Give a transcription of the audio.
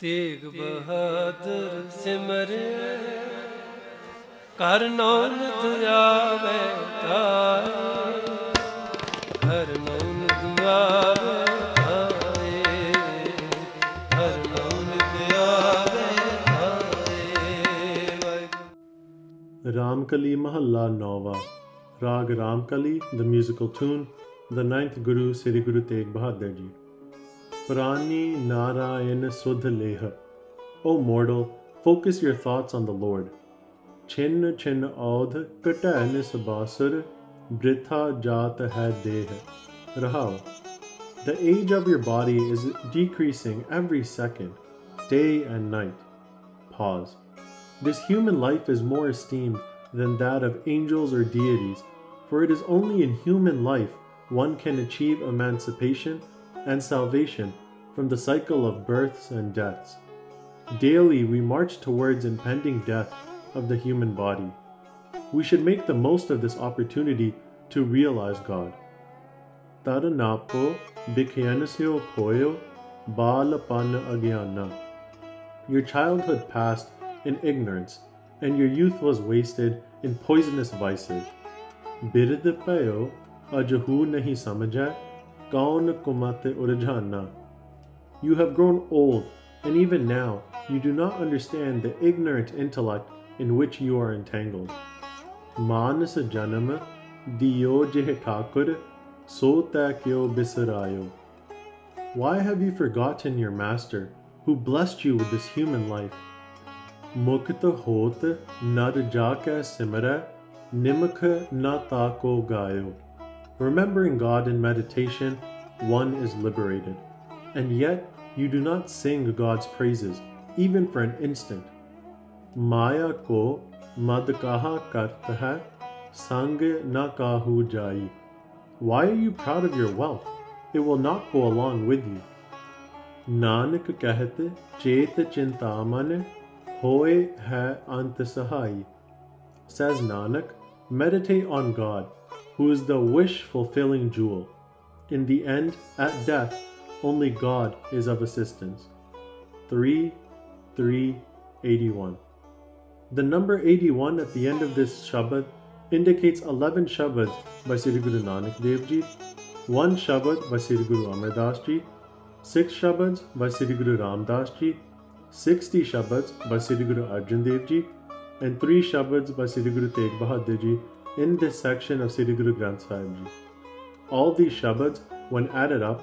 ਤੇਗ ਬਹਾਦਰ ਸਿਮਰਿਆ ਕਰ ਨਾਨਕ ਆਵੇ ਤਾਏ ਹਰ ਨਾਨਕ ਆਵੇ ਤਾਏ ਹਰ ਨਾਨਕ ਆਵੇ ਤਾਏ Waheguru Ramkali Mahalla Nova, Rag Ramkali, the musical tune, the ninth Guru Sri Guru Tegh Bahadur Ji. Praani Narayan Sudh Leha. O mortal, focus your thoughts on the Lord. Chin chin audh katan sabasur britha jat hai deh. Rahao. The age of your body is decreasing every second, day and night. Pause. This human life is more esteemed than that of angels or deities, for it is only in human life one can achieve emancipation and salvation from the cycle of births and deaths. Daily we march towards impending death of the human body. We should make the most of this opportunity to realize God. Taranapo bikyanasyo koyo balapan agyana. Your childhood passed in ignorance, and your youth was wasted in poisonous vices. Bird payo ajahu nahi samajha, kaun kumate urjhana. You have grown old, and even now you do not understand the ignorant intellect in which you are entangled. Manasa जन्म दियो jehakur, Thakur so Why have you forgotten your master, who blessed you with this human life? Mukta होत नर जाक सिमर निमख न Remembering God in meditation, one is liberated. And yet, you do not sing God's praises, even for an instant. Maya ko mad kaha kart hai, sang na kahu jai. Why are you proud of your wealth? It will not go along with you. Nanak kahat chet chintaman hoy hai sahai. Says Nanak, meditate on God, who is the wish fulfilling jewel. In the end, at death, only God is of assistance. 3 3 81. The number 81 at the end of this Shabad indicates 11 Shabads by Sri Guru Nanak Dev Ji, 1 Shabad by Sri Guru Amar Das Ji, 6 Shabads by Sri Guru Ram Das Ji, 60 Shabads by Sri Guru Arjan Dev Ji, and 3 Shabads by Sri Guru Tegh Bahadur Ji in this section of Sri Guru Granth Sahib Ji. All these Shabads, when added up,